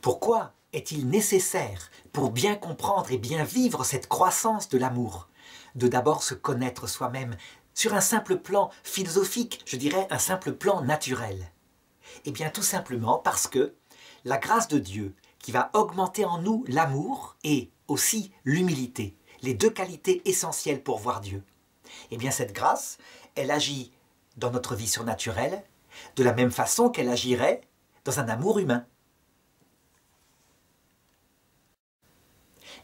Pourquoi est-il nécessaire, pour bien comprendre et bien vivre cette croissance de l'amour, de d'abord se connaître soi-même sur un simple plan philosophique, je dirais un simple plan naturel? Eh bien tout simplement parce que la grâce de Dieu qui va augmenter en nous l'amour et aussi l'humilité, les deux qualités essentielles pour voir Dieu. Eh bien cette grâce, elle agit dans notre vie surnaturelle de la même façon qu'elle agirait dans un amour humain.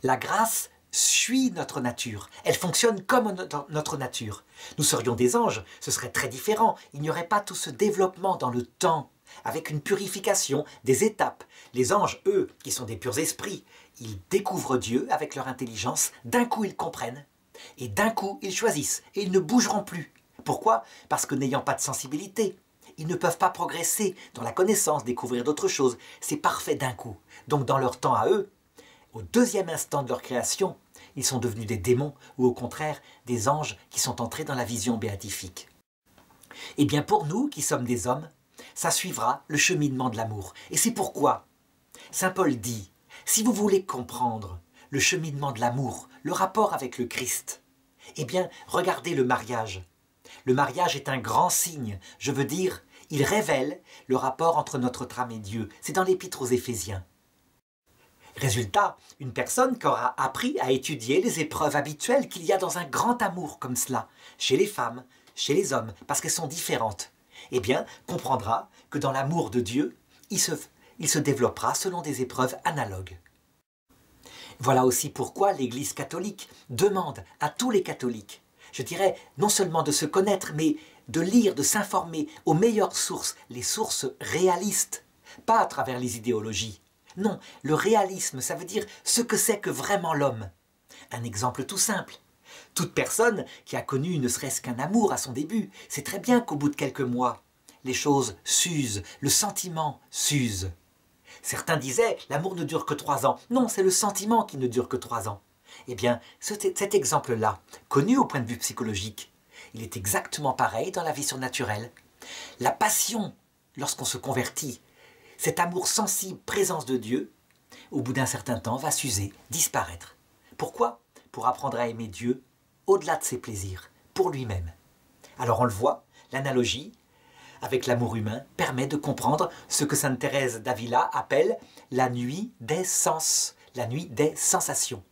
La grâce suit notre nature, elle fonctionne comme notre nature. Nous serions des anges, ce serait très différent, il n'y aurait pas tout ce développement dans le temps, avec une purification, des étapes. Les anges, eux, qui sont des purs esprits, ils découvrent Dieu avec leur intelligence, d'un coup ils comprennent, et d'un coup ils choisissent, et ils ne bougeront plus. Pourquoi? Parce que n'ayant pas de sensibilité, ils ne peuvent pas progresser dans la connaissance, découvrir d'autres choses. C'est parfait d'un coup. Donc dans leur temps à eux, au deuxième instant de leur création, ils sont devenus des démons ou au contraire des anges qui sont entrés dans la vision béatifique. Eh bien pour nous qui sommes des hommes, ça suivra le cheminement de l'amour. Et c'est pourquoi Saint Paul dit, si vous voulez comprendre le cheminement de l'amour, le rapport avec le Christ, eh bien regardez le mariage. Le mariage est un grand signe, je veux dire, il révèle le rapport entre notre âme et Dieu. C'est dans l'épître aux Éphésiens. Résultat, une personne qui aura appris à étudier les épreuves habituelles qu'il y a dans un grand amour comme cela, chez les femmes, chez les hommes, parce qu'elles sont différentes, eh bien, comprendra que dans l'amour de Dieu, il se, se développera selon des épreuves analogues. Voilà aussi pourquoi l'Église catholique demande à tous les catholiques, je dirais, non seulement de se connaître, mais de lire, de s'informer aux meilleures sources, les sources réalistes, pas à travers les idéologies, non, le réalisme, ça veut dire ce que c'est que vraiment l'homme. Un exemple tout simple. Toute personne qui a connu ne serait-ce qu'un amour à son début sait très bien qu'au bout de quelques mois, les choses s'usent, le sentiment s'use. Certains disaient l'amour ne dure que trois ans. Non, c'est le sentiment qui ne dure que trois ans. Eh bien, cet exemple-là, connu au point de vue psychologique, il est exactement pareil dans la vie surnaturelle. La passion, lorsqu'on se convertit, cet amour sensible, présence de Dieu, au bout d'un certain temps, va s'user, disparaître. Pourquoi? Pour apprendre à aimer Dieu au-delà de ses plaisirs, pour lui-même. Alors on le voit, l'analogie avec l'amour humain permet de comprendre ce que Sainte Thérèse d'Avila appelle la nuit des sens, la nuit des sensations.